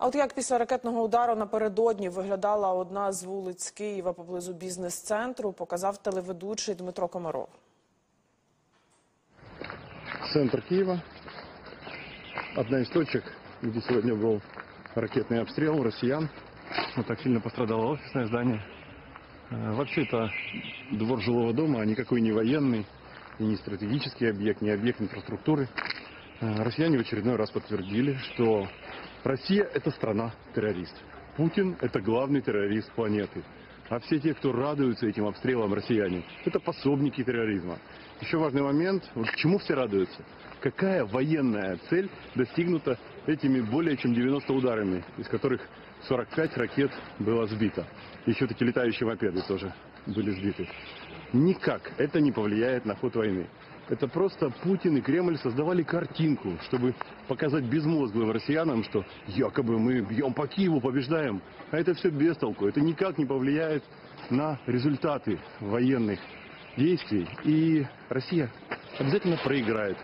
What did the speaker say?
А от як після ракетного удару напередодні виглядала одна з вулиць Києва поблизу бізнес-центру, показав телеведучий Дмитро Комаров. центр Киева. Одна из точек, где сегодня был ракетный обстрел россиян. Вот так сильно пострадало офисное здание. Э, Вообще это двор жилого дома, а никакой не военный, и не стратегический объект, не объект инфраструктуры. Э, Россияне в очередной раз подтвердили, что Россия это страна-террорист. Путин это главный террорист планеты. А все те, кто радуются этим обстрелам россияне, это пособники терроризма. Еще важный момент, вот к чему все радуются? Какая военная цель достигнута этими более чем 90 ударами, из которых 45 ракет было сбито. Еще такие летающие мопеды тоже были сбиты. Никак это не повлияет на ход войны. Это просто Путин и Кремль создавали картинку, чтобы показать безмозглым россиянам, что якобы мы бьем по Киеву, побеждаем. А это все без толку. Это никак не повлияет на результаты военных действий. И Россия обязательно проиграет.